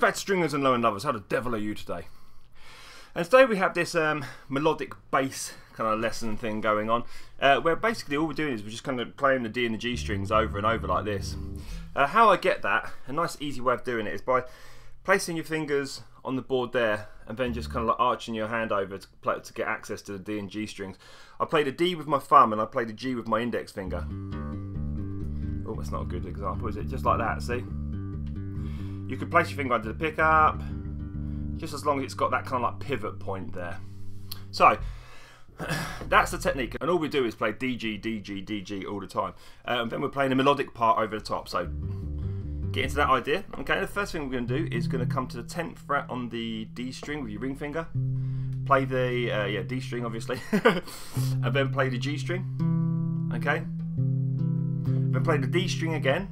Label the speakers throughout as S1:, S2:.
S1: back to Stringers and Low and Lovers. How the devil are you today? And today we have this um, melodic bass kind of lesson thing going on, uh, where basically all we're doing is we're just kind of playing the D and the G strings over and over like this. Uh, how I get that, a nice easy way of doing it is by placing your fingers on the board there and then just kind of like arching your hand over to, play, to get access to the D and G strings. I play the D with my thumb and I play the G with my index finger. Oh, that's not a good example, is it? Just like that, see? You can place your finger under the pickup, just as long as it's got that kind of like pivot point there. So, that's the technique, and all we do is play DG, DG, DG all the time. Uh, and then we're playing a melodic part over the top. So, get into that idea. Okay, the first thing we're going to do is going to come to the 10th fret on the D string with your ring finger. Play the, uh, yeah, D string obviously. and then play the G string. Okay. Then play the D string again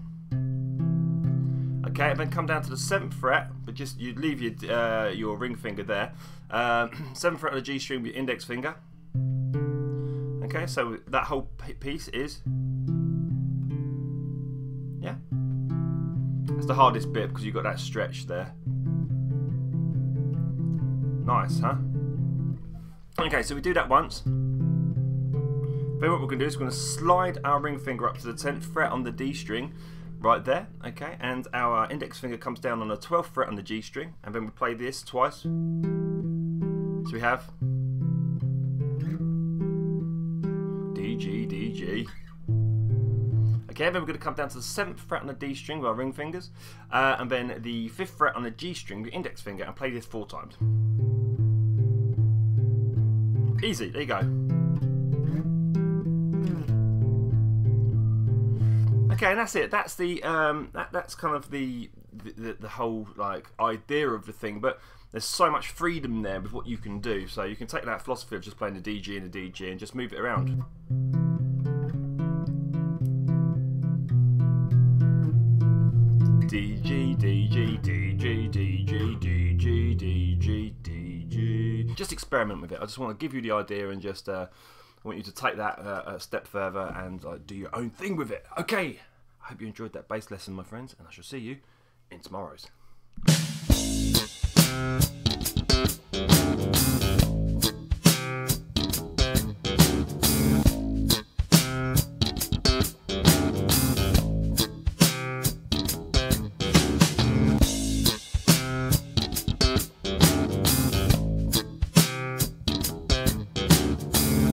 S1: Okay, and then come down to the seventh fret, but just you leave your uh, your ring finger there. Um, seventh fret of the G string with your index finger. Okay, so that whole piece is yeah. That's the hardest bit because you've got that stretch there. Nice, huh? Okay, so we do that once. Then what we're going to do is we're going to slide our ring finger up to the 10th fret on the D string right there, okay, and our index finger comes down on the 12th fret on the G string, and then we play this twice. So we have D, G, D, G. Okay, then we're going to come down to the 7th fret on the D string with our ring fingers, uh, and then the 5th fret on the G string with index finger, and play this four times. Easy, there you go. Okay, and that's it. That's the um, that that's kind of the, the the whole like idea of the thing. But there's so much freedom there with what you can do. So you can take that philosophy of just playing the DG and the DG and just move it around. DG, DG, DG, DG, DG, DG, DG. Just experiment with it. I just want to give you the idea and just uh, I want you to take that uh, a step further and uh, do your own thing with it. Okay, I hope you enjoyed that bass lesson, my friends, and I shall see you in tomorrow's.